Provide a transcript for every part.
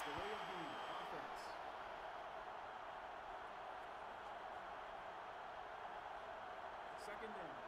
Delay of the offense. Second down.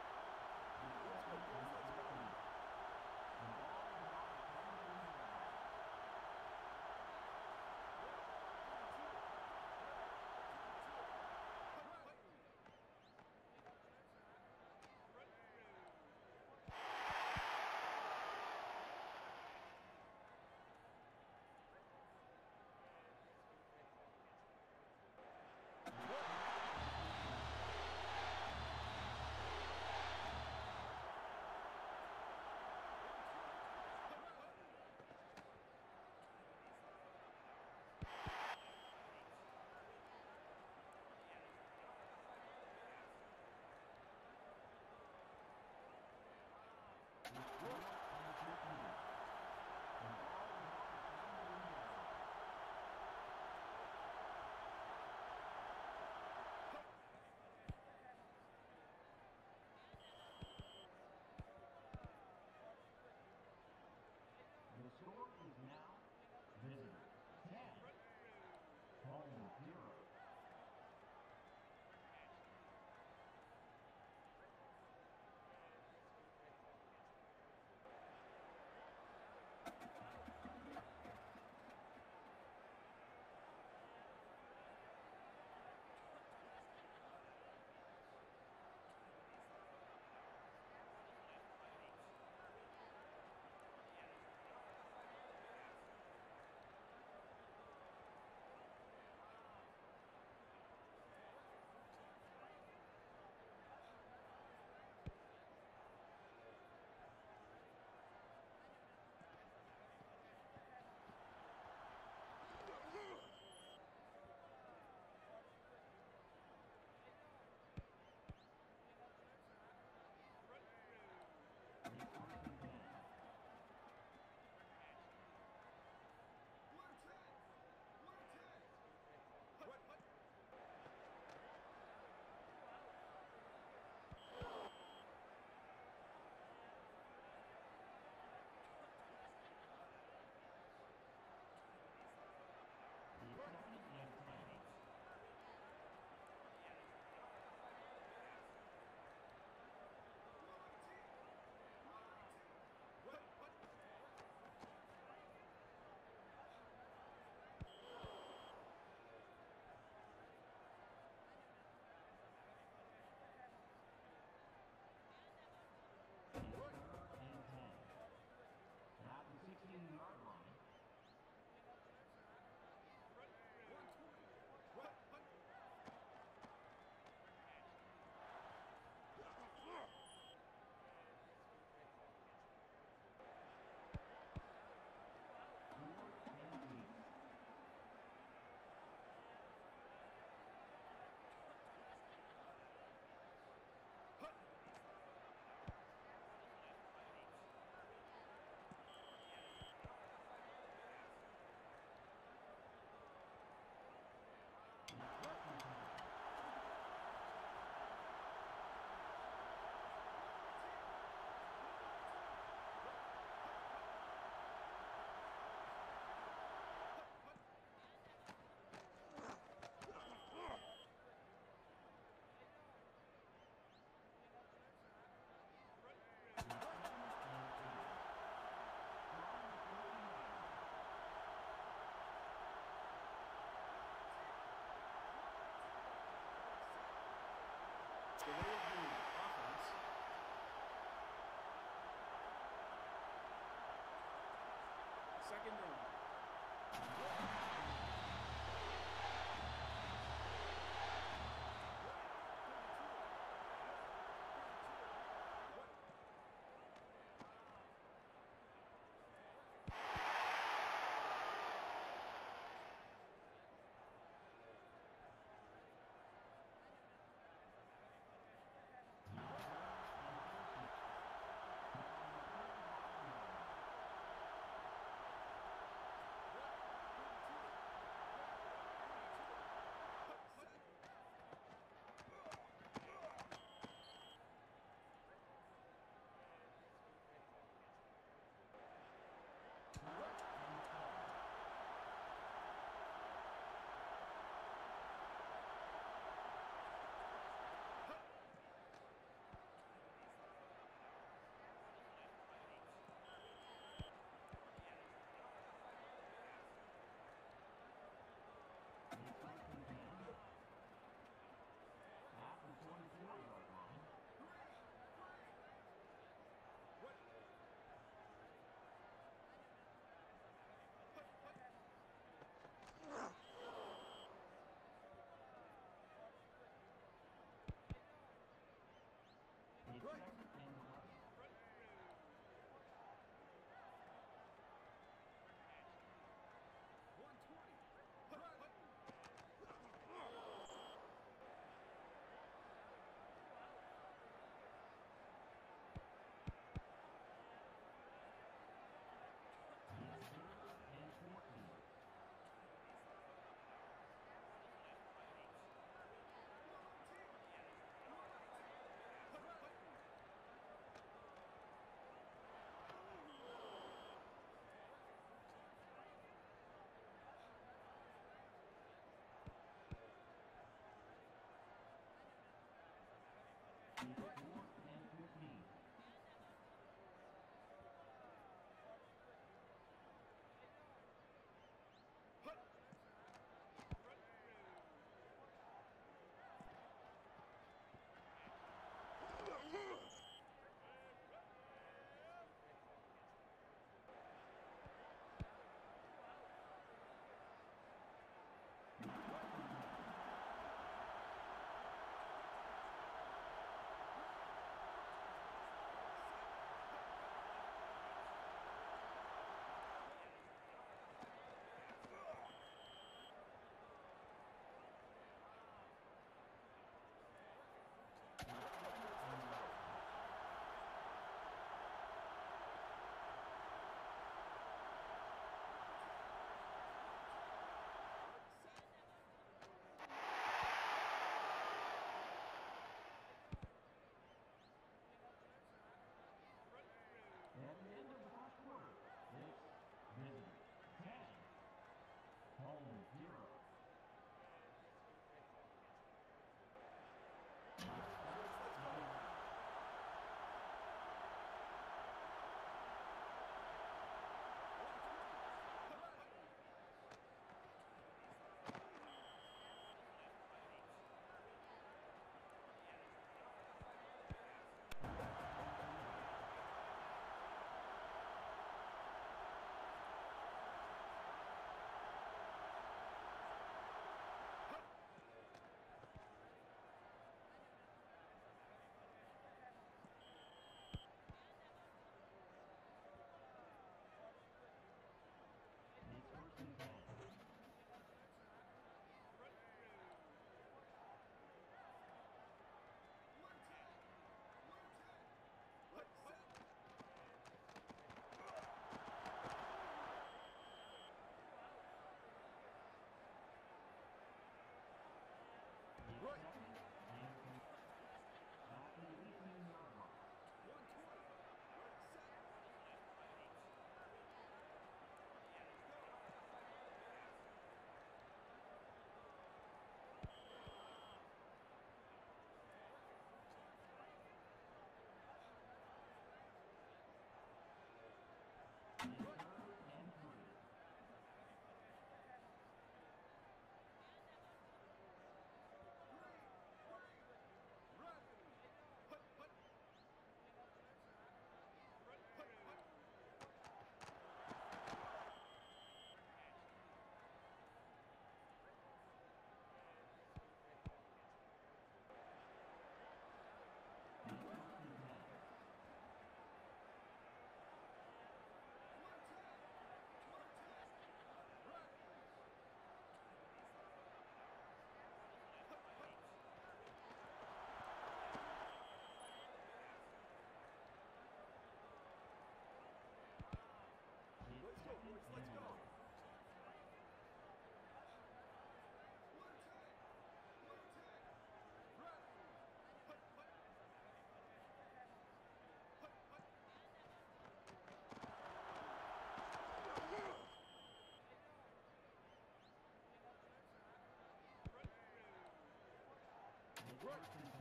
Brooks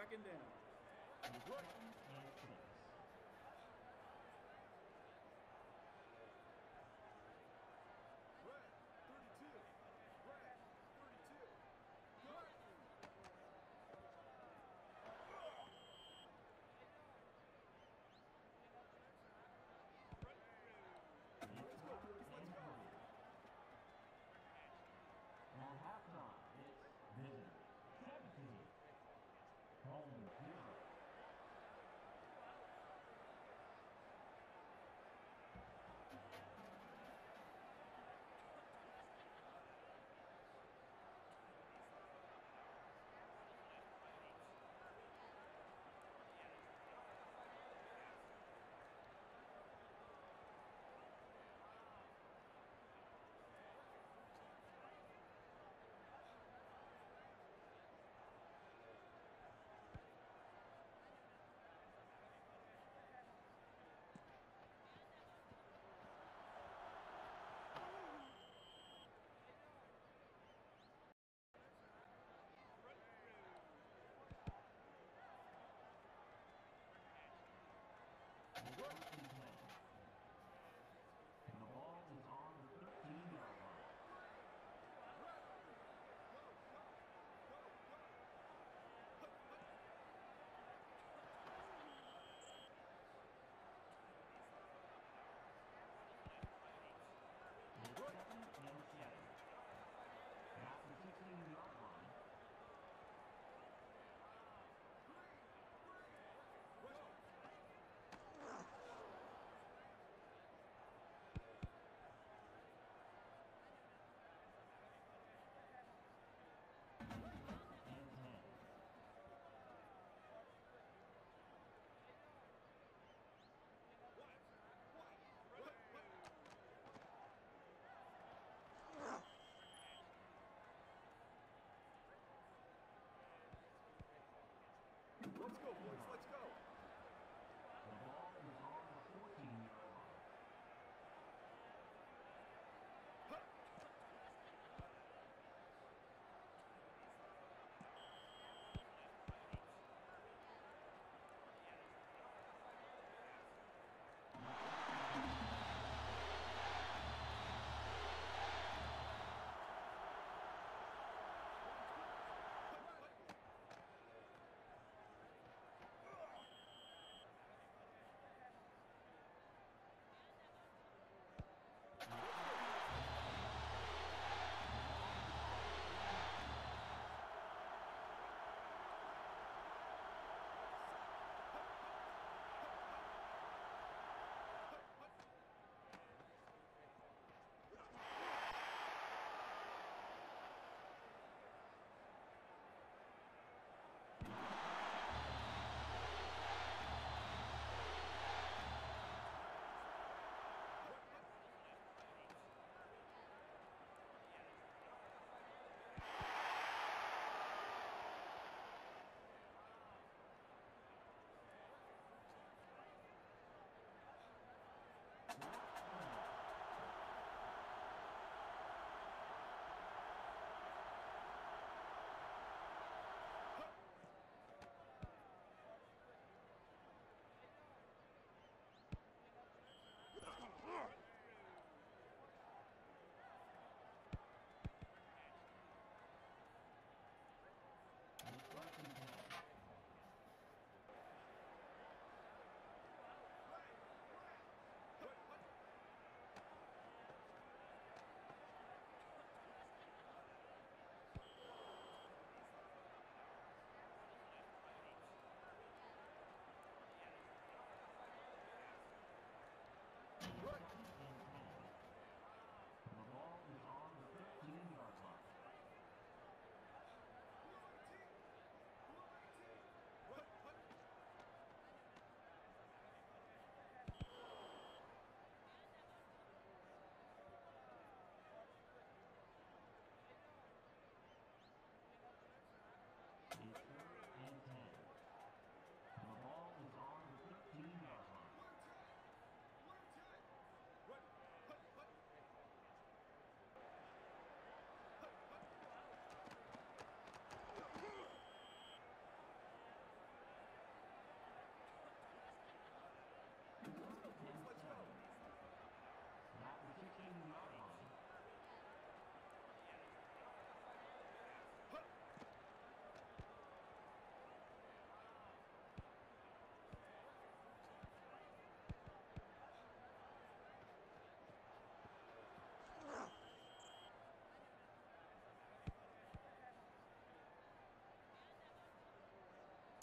Second down. Wisconsin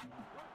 One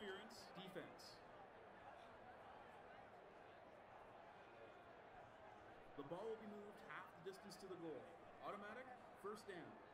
interference, defense. The ball will be moved half the distance to the goal. Automatic, first down.